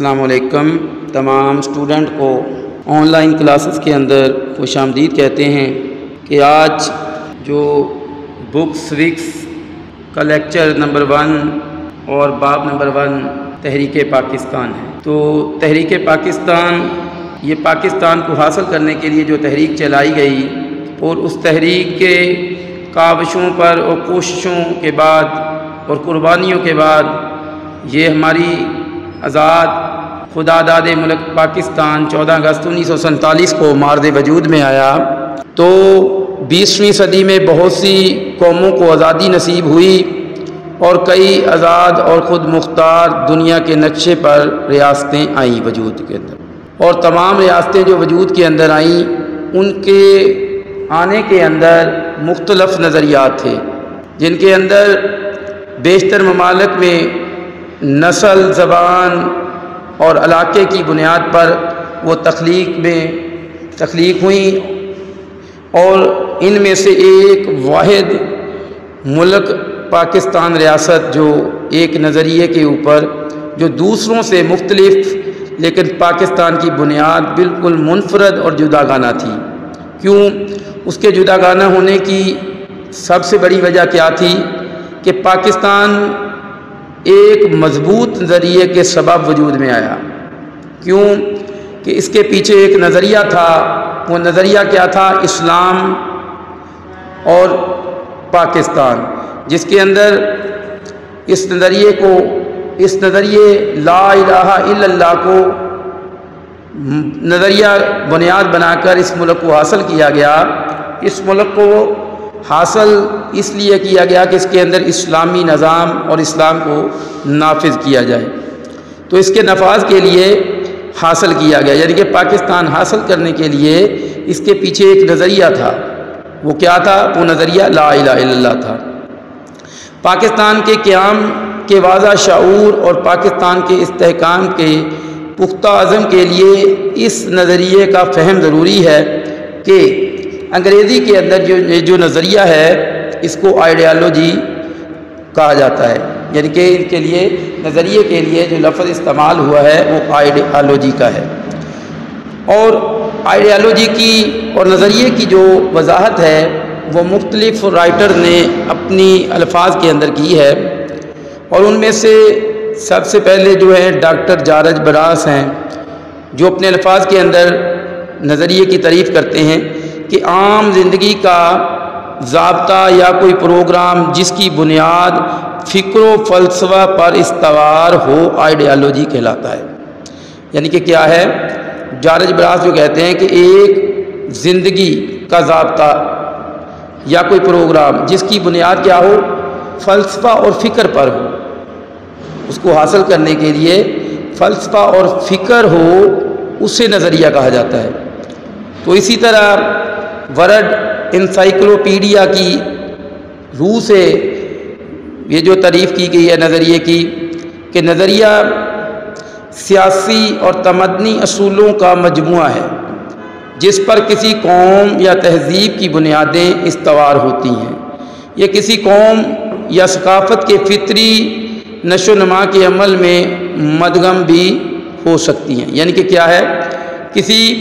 السلام علیکم۔ تمام اسٹوڈنٹ کو آن لائن کلاسز کے اندر خوش آمدید کہتے ہیں کہ آج جو بک سوکس کا لیکچر نمبر ون اور باب نمبر ون تحریک پاکستان ہے۔ تو تحریک پاکستان، یہ پاکستان کو حاصل کرنے کے لیے جو تحریک چلائی گئی اور اس تحریک کے کاوشوں پر اور کوششوں کے بعد اور قربانیوں کے بعد یہ ہماری آزاد خدا داد ملک پاکستان چودہ اگست انیس سو سینتالیس کو مارد وجود میں آیا۔ تو بیسویں صدی میں بہت سی قوموں کو آزادی نصیب ہوئی اور کئی آزاد اور خود مختار دنیا کے نقشے پر ریاستیں آئیں وجود کے اندر۔ اور تمام ریاستیں جو وجود کے اندر آئیں، ان کے آنے کے اندر مختلف نظریات تھے، جن کے اندر بیشتر ممالک میں نسل، زبان اور علاقے کی بنیاد پر وہ تخلیق میں تخلیق ہوئیں اور ان میں سے ایک واحد ملک پاکستان ریاست جو ایک نظریے کے اوپر جو دوسروں سے مختلف لیکن پاکستان کی بنیاد بالکل منفرد اور جدا گانا تھی۔ کیوں؟ اس کے جدا گانا ہونے کی سب سے بڑی وجہ کیا تھی کہ پاکستان ایک مضبوط نظریے کے سبب وجود میں آیا۔ کیوں؟ کہ اس کے پیچھے ایک نظریہ تھا۔ وہ نظریہ کیا تھا؟ اسلام اور پاکستان۔ جس کے اندر اس نظریے کو، اس نظریے لا الہ الا اللہ کو نظریہ بنیاد بنا کر اس ملک کو حاصل کیا گیا۔ اس ملک کو حاصل اس لیے کیا گیا کہ اس کے اندر اسلامی نظام اور اسلام کو نافذ کیا جائے۔ تو اس کے نفاذ کے لیے حاصل کیا گیا۔ یعنی کہ پاکستان حاصل کرنے کے لیے اس کے پیچھے ایک نظریہ تھا۔ وہ کیا تھا؟ وہ نظریہ لا الہ الا اللہ تھا۔ پاکستان کے قیام کے واضح شعور اور پاکستان کے استحکام کے پختہ عزم کے لیے اس نظریے کا فہم ضروری ہے کہ انگریزی کے اندر جو جو نظریہ ہے، اس کو آئیڈیالوجی کہا جاتا ہے۔ یعنی کہ ان کے لیے، نظریے کے لیے جو لفظ استعمال ہوا ہے، وہ آئیڈیالوجی کا ہے۔ اور آئیڈیالوجی کی اور نظریے کی جو وضاحت ہے، وہ مختلف رائٹر نے اپنی الفاظ کے اندر کی ہے۔ اور ان میں سے سب سے پہلے جو ہے ڈاکٹر جارج براس ہیں، جو اپنے الفاظ کے اندر نظریے کی تعریف کرتے ہیں۔ کہ عام زندگی کا ضابطہ یا کوئی پروگرام جس کی بنیاد فکر و فلسفہ پر استوار ہو آئیڈیالوجی کہلاتا ہے۔ یعنی کہ کیا ہے؟ جارج براس جو کہتے ہیں کہ ایک زندگی کا ضابطہ یا کوئی پروگرام جس کی بنیاد کیا ہو؟ فلسفہ اور فکر پر ہو۔ اس کو حاصل کرنے کے لیے فلسفہ اور فکر ہو، اسے نظریہ کہا جاتا ہے۔ تو اسی طرح ورڈ انسائکلوپیڈیا کی روح سے یہ جو تعریف کی گئی ہے، نظریے کی، کہ نظریہ سیاسی اور تمدنی اصولوں کا مجموعہ ہے، جس پر کسی قوم یا تہذیب کی بنیادیں استوار ہوتی ہیں۔ یہ کسی قوم یا ثقافت کے فطری نشو و نما کے عمل میں مدغم بھی ہو سکتی ہیں۔ یعنی کہ کیا ہے؟ کسی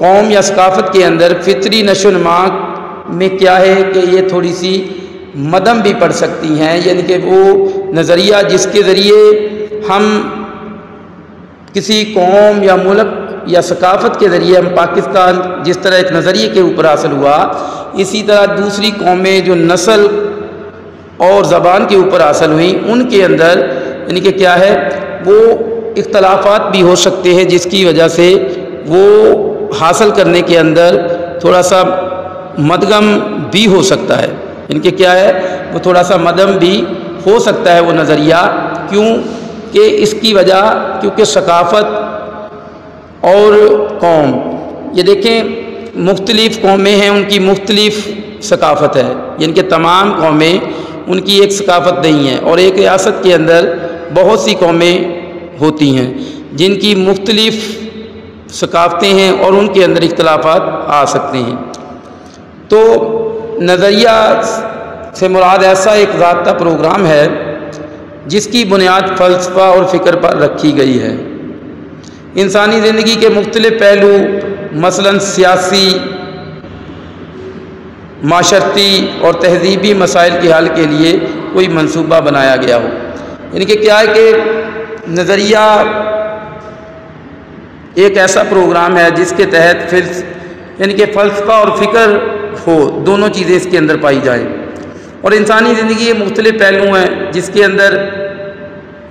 قوم یا ثقافت کے اندر فطری نشو و نما میں کیا ہے کہ یہ تھوڑی سی مدم بھی پڑ سکتی ہیں یعنی کہ وہ نظریہ جس کے ذریعے ہم کسی قوم یا ملک یا ثقافت کے ذریعے ہم پاکستان جس طرح ایک نظریے کے اوپر حاصل ہوا، اسی طرح دوسری قومیں جو نسل اور زبان کے اوپر حاصل ہوئیں، ان کے اندر یعنی کہ کیا ہے، وہ اختلافات بھی ہو سکتے ہیں جس کی وجہ سے وہ حاصل کرنے کے اندر تھوڑا سا مدغم بھی ہو سکتا ہے۔ ان کے کیا ہے؟ وہ تھوڑا سا مدم بھی ہو سکتا ہے وہ نظریہ۔ کیوں؟ کہ اس کی وجہ، کیونکہ ثقافت اور قوم، یہ دیکھیں، مختلف قومیں ہیں، ان کی مختلف ثقافت ہے۔ یعنی کہ تمام قومیں ان کی ایک ثقافت نہیں ہے۔ اور ایک ریاست کے اندر بہت سی قومیں ہوتی ہیں جن کی مختلف ثقافتیں ہیں اور ان کے اندر اختلافات آ سکتے ہیں۔ تو نظریہ سے مراد ایسا ایک ضابطہ پروگرام ہے جس کی بنیاد فلسفہ اور فکر پر رکھی گئی ہے۔ انسانی زندگی کے مختلف پہلو، مثلا سیاسی، معاشرتی اور تہذیبی مسائل کے حل کے لیے کوئی منصوبہ بنایا گیا ہو۔ یعنی کہ کیا ہے کہ نظریہ ایک ایسا پروگرام ہے جس کے تحت فلس یعنی کہ فلسفہ اور فکر ہو، دونوں چیزیں اس کے اندر پائی جائیں۔ اور انسانی زندگی کے مختلف پہلو ہیں جس کے اندر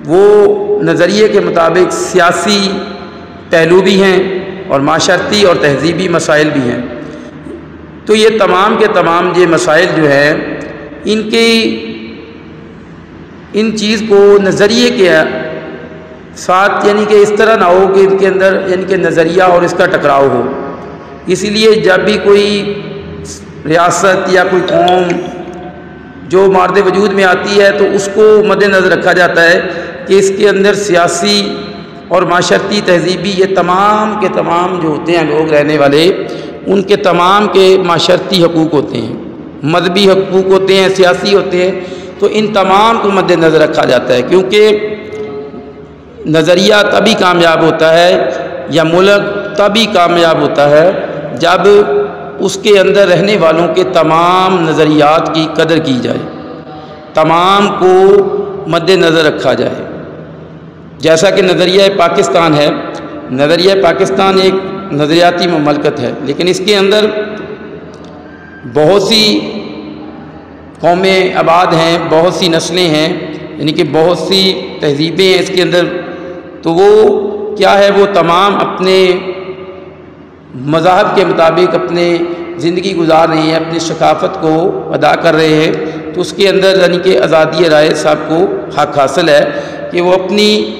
وہ نظریے کے مطابق سیاسی پہلو بھی ہیں اور معاشرتی اور تہذیبی مسائل بھی ہیں۔ تو یہ تمام کے تمام یہ مسائل جو ہیں، ان کی، ان چیز کو نظریے کے ساتھ یعنی کہ اس طرح نہ ہو کہ ان کے اندر یعنی کہ نظریہ اور اس کا ٹکراؤ ہو۔ اسی لیے جب بھی کوئی ریاست یا کوئی قوم جو مارد وجود میں آتی ہے تو اس کو مد نظر رکھا جاتا ہے کہ اس کے اندر سیاسی اور معاشرتی تہذیبی یہ تمام کے تمام جو ہوتے ہیں لوگ رہنے والے، ان کے تمام کے معاشرتی حقوق ہوتے ہیں، مذہبی حقوق ہوتے ہیں، سیاسی ہوتے ہیں، تو ان تمام کو مد نظر رکھا جاتا ہے۔ کیونکہ نظریہ تبھی کامیاب ہوتا ہے یا ملک تبھی کامیاب ہوتا ہے جب اس کے اندر رہنے والوں کے تمام نظریات کی قدر کی جائے، تمام کو مد نظر رکھا جائے۔ جیسا کہ نظریہ پاکستان ہے، نظریہ پاکستان ایک نظریاتی مملکت ہے، لیکن اس کے اندر بہت سی قومیں آباد ہیں، بہت سی نسلیں ہیں یعنی کہ بہت سی تہذیبیں ہیں اس کے اندر۔ تو وہ کیا ہے؟ وہ تمام اپنے مذاہب کے مطابق اپنے زندگی گزار رہے ہیں، اپنی ثقافت کو ادا کر رہے ہیں۔ تو اس کے اندر یعنی کہ آزادی رائے صاحب کو حق حاصل ہے کہ وہ اپنی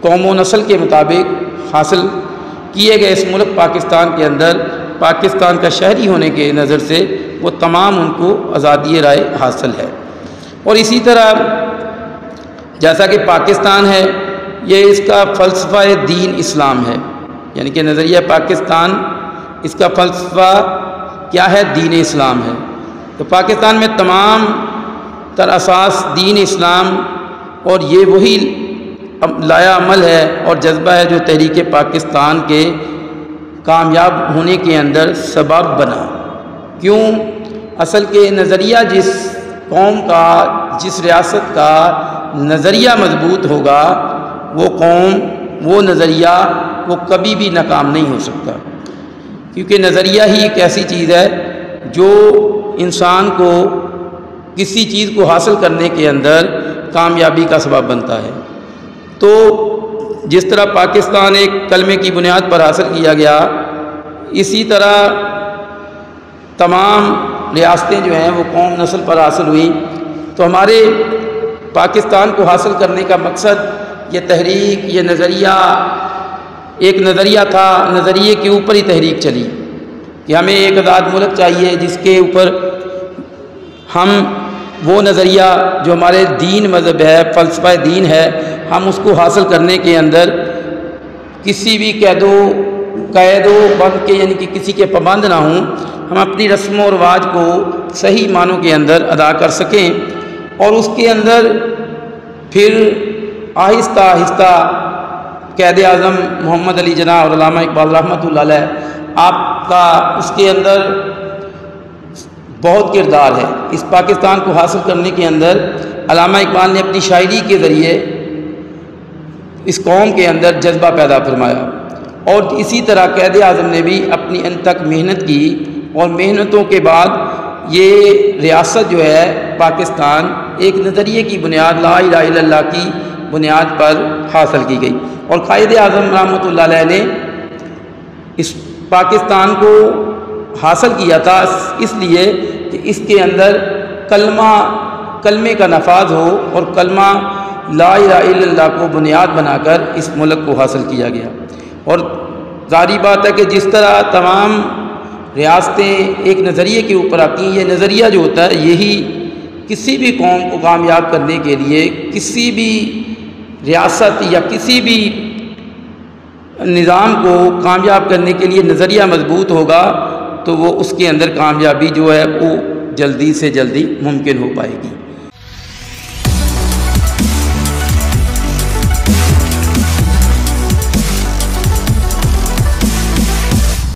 قوم و نسل کے مطابق حاصل کیے گئے اس ملک پاکستان کے اندر، پاکستان کا شہری ہونے کے نظر سے وہ تمام ان کو آزادی رائے حاصل ہے۔ اور اسی طرح جیسا کہ پاکستان ہے یہ اس کا فلسفہ دین اسلام ہے۔ یعنی کہ نظریہ پاکستان اس کا فلسفہ کیا ہے؟ دین اسلام ہے۔ تو پاکستان میں تمام تر اساس دین اسلام اور یہ وہی لایا عمل ہے اور جذبہ ہے جو تحریک پاکستان کے کامیاب ہونے کے اندر سبب بنا۔ کیوں؟ اصل کے نظریہ جس قوم کا، جس ریاست کا نظریہ مضبوط ہوگا وہ قوم، وہ نظریہ وہ کبھی بھی ناکام نہیں ہو سکتا۔ کیونکہ نظریہ ہی ایک ایسی چیز ہے جو انسان کو کسی چیز کو حاصل کرنے کے اندر کامیابی کا سبب بنتا ہے۔ تو جس طرح پاکستان ایک کلمے کی بنیاد پر حاصل کیا گیا، اسی طرح تمام ریاستیں جو ہیں وہ قوم نسل پر حاصل ہوئیں۔ تو ہمارے پاکستان کو حاصل کرنے کا مقصد یہ تحریک، یہ نظریہ ایک نظریہ تھا، نظریے کے اوپر ہی تحریک چلی۔ کہ ہمیں ایک آزاد ملک چاہیے جس کے اوپر ہم وہ نظریہ جو ہمارے دین مذہب ہے، فلسفہ دین ہے، ہم اس کو حاصل کرنے کے اندر کسی بھی قید و قید و بند کے یعنی کہ کسی کے پابند نہ ہوں، ہم اپنی رسم و رواج کو صحیح معنوں کے اندر ادا کر سکیں اور اس کے اندر پھر آہستہ آہستہ قید اعظم محمد علی جناح اور علامہ اقبال رحمۃ اللہ علیہ، آپ کا اس کے اندر بہت کردار ہے۔ اس پاکستان کو حاصل کرنے کے اندر علامہ اقبال نے اپنی شاعری کے ذریعے اس قوم کے اندر جذبہ پیدا فرمایا۔ اور اسی طرح قید اعظم نے بھی اپنی ان تک محنت کی اور محنتوں کے بعد یہ ریاست جو ہے پاکستان ایک نظریے کی بنیاد لا الہ الا اللہ کی بنیاد پر حاصل کی گئی۔ اور قائد اعظم رحمۃ اللہ علیہ نے اس پاکستان کو حاصل کیا تھا۔ اس لیے کہ اس کے اندر کلمہ، کلمے کا نفاذ ہو اور کلمہ لا الہ الا اللہ کو بنیاد بنا کر اس ملک کو حاصل کیا گیا۔ اور ظاہری بات ہے کہ جس طرح تمام ریاستیں ایک نظریے کے اوپر آتی ہیں، یہ نظریہ جو ہوتا ہے، یہی کسی بھی قوم کو کامیاب کرنے کے لیے، کسی بھی ریاست یا کسی بھی نظام کو کامیاب کرنے کے لیے نظریہ مضبوط ہوگا تو وہ اس کے اندر کامیابی جو ہے وہ جلدی سے جلدی ممکن ہو پائے گی۔